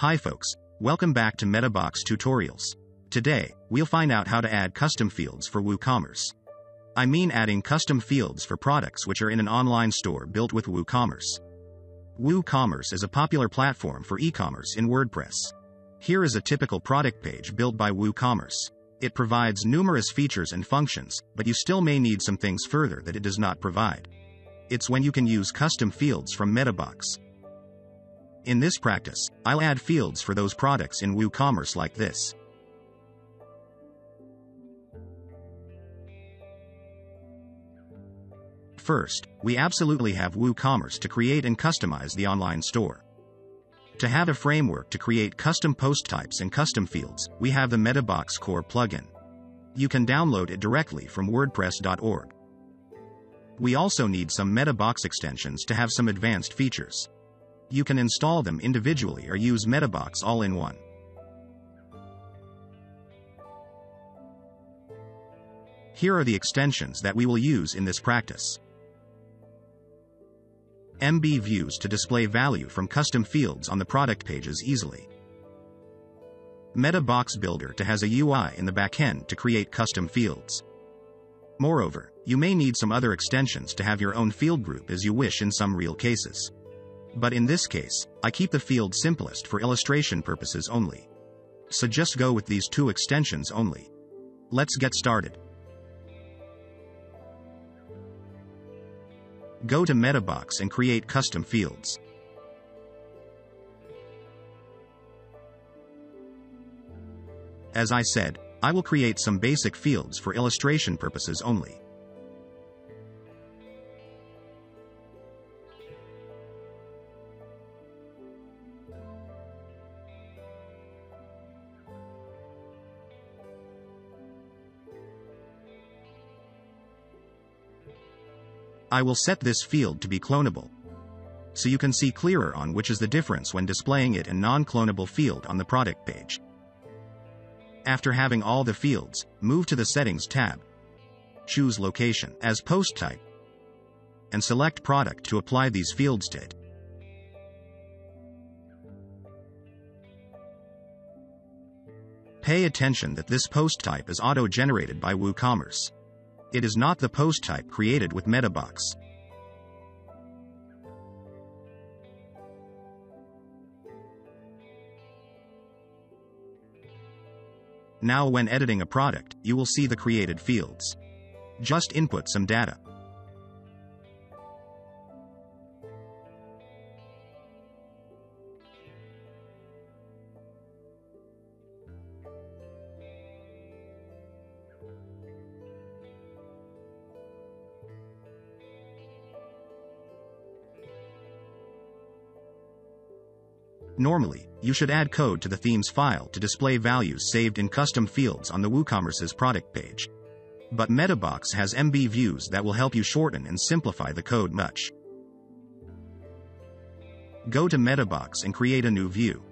Hi folks, welcome back to MetaBox Tutorials. Today, we'll find out how to add custom fields for WooCommerce. I mean adding custom fields for products which are in an online store built with WooCommerce. WooCommerce is a popular platform for e-commerce in WordPress. Here is a typical product page built by WooCommerce. It provides numerous features and functions, but you still may need some things further that it does not provide. It's when you can use custom fields from MetaBox. In this practice, I'll add fields for those products in WooCommerce like this. First, we absolutely have WooCommerce to create and customize the online store. To have a framework to create custom post types and custom fields, we have the MetaBox Core plugin. You can download it directly from WordPress.org. We also need some MetaBox extensions to have some advanced features. You can install them individually or use MetaBox all in one. Here are the extensions that we will use in this practice. MB views to display value from custom fields on the product pages easily. MetaBox Builder to has a UI in the backend to create custom fields. Moreover, you may need some other extensions to have your own field group as you wish in some real cases. But in this case, I keep the field simplest for illustration purposes only. So just go with these two extensions only. Let's get started. Go to MetaBox and create custom fields. As I said, I will create some basic fields for illustration purposes only. I will set this field to be clonable. So you can see clearer on which is the difference when displaying it in non-clonable field on the product page. After having all the fields, move to the Settings tab. Choose Location as Post Type. And select Product to apply these fields to it. Pay attention that this post type is auto-generated by WooCommerce. It is not the post type created with MetaBox. Now when editing a product, you will see the created fields. Just input some data. Normally, you should add code to the themes file to display values saved in custom fields on the WooCommerce's product page. But MetaBox has MB views that will help you shorten and simplify the code much. Go to MetaBox and create a new view.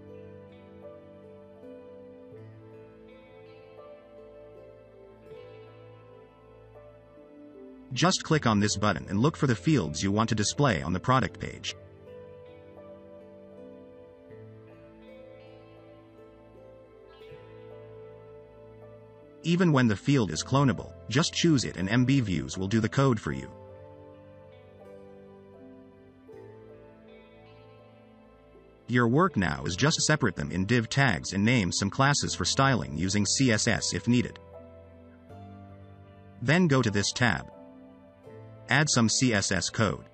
Just click on this button and look for the fields you want to display on the product page. Even when the field is clonable, just choose it and MB Views will do the code for you. Your work now is just separate them in div tags and name some classes for styling using CSS if needed. Then go to this tab. Add some CSS code.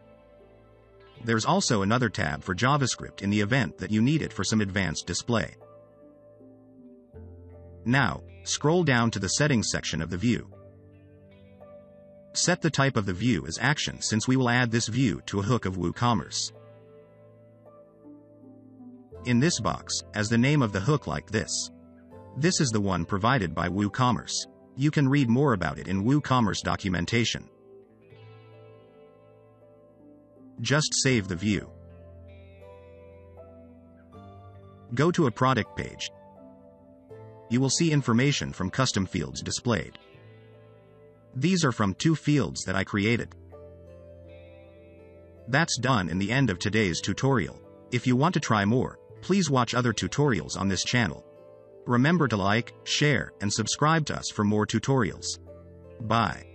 There's also another tab for JavaScript in the event that you need it for some advanced display. Now, Scroll down to the settings section of the view. Set the type of the view as action since we will add this view to a hook of WooCommerce. In this box, as the name of the hook like this. This is the one provided by WooCommerce. You can read more about it in WooCommerce documentation. Just save the view. Go to a product page, you will see information from custom fields displayed. These are from two fields that I created. That's done in the end of today's tutorial. If you want to try more, Please watch other tutorials on this channel. Remember to like, share, and subscribe to us for more tutorials. Bye.